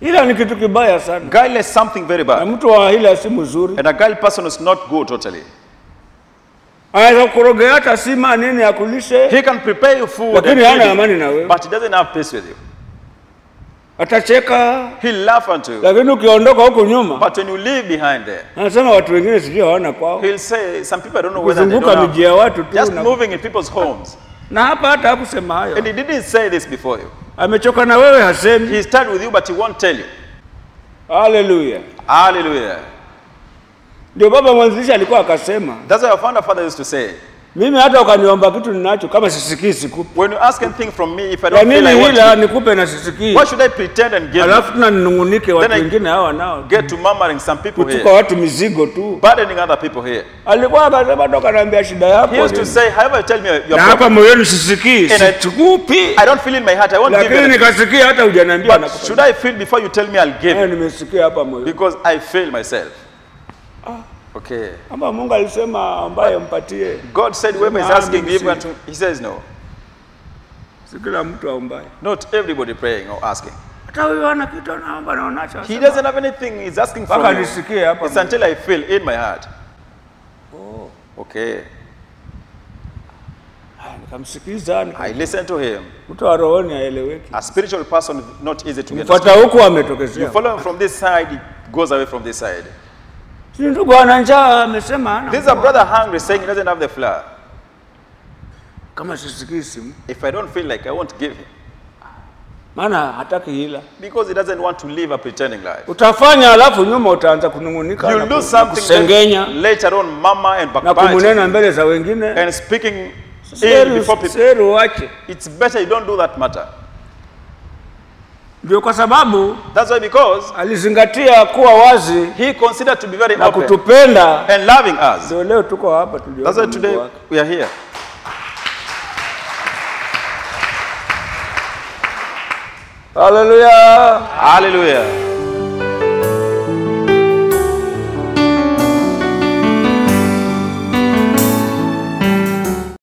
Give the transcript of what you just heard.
ila ni kitu kibaya sana, Guile is something very bad. na mtu wa hila si mzuri, And a guile person is not good totally. anaweza kukorogea hata sima nini akulishe, He can prepare you food, lakini hana amani na wewe, but he doesn't have peace with you. atacheka, He laugh unto you. lakini ukiondoka huku nyuma, But when you leave behind there, anasema watu wengine sijui hawana kwao, he'll say, some people I don't know whether they don't miji ya watu tu Just moving in people's homes. na hapa hata hakusema hayo, And he didn't say this before you. Amechoka na wewe, hasemi. He start with you, but he won't tell you. Haleluya! Hallelujah. Ndio baba mwanzilishi alikuwa akasema, That's why our founder father used to say, mimi hata ukaniomba kitu ninacho, kama sisikii sikupe. when you ask anything from me, if I don't feel nini I want hila nikupe na sisikii, why should I pretend and give alafu tuna ninung'unike watu wengine hawa nao Get to murmuring some people kutuka here, watu mizigo tu. burdening other people here. Alikuwa akasema toka naambia shida He used to say, however you tell me your na problem, hapa moyoni sisikii, sikupi, I don't feel in my heart, I won't give lakini nikasikia hata hujaniambia nakupa. should I feel before you tell me I'll give? Eh, nimesikia hapa moyoni. Because I feel myself. Okay. Ama Mungu alisema ambaye mpatie, God said, whoever is asking, him give unto He says no. si kila mtu aombaye. Not everybody praying or asking. Hata ana kitu anaomba na anacho. He doesn't have anything he's asking Mpaka from nisikie hapa. It's until I feel in my heart. Okay. Ah, I listen to him. mtu wa rohoni haeleweki. A spiritual person is not easy to get. Mfuata huku ametokezea. You follow him from this side, he goes away from this side. Si ndugu ana njaa amesema This is a brother hungry saying he doesn't have the flour. Kama sisikii simu. If I don't feel like I won't give him. Maana hataki hila. Because he doesn't want to live a pretending life. Utafanya alafu nyuma utaanza kunung'unika You'll do something kusengenya later on, mama and na kumunena mbele za wengine. and speaking ill before people. Seru wache. It's better you don't do that matter. Ndio kwa sababu That's why because alizingatia kuwa wazi he considered to be very na open kutupenda, and loving us. ndio leo tuko hapa tulio. That's why today we are here. Hallelujah. Hallelujah.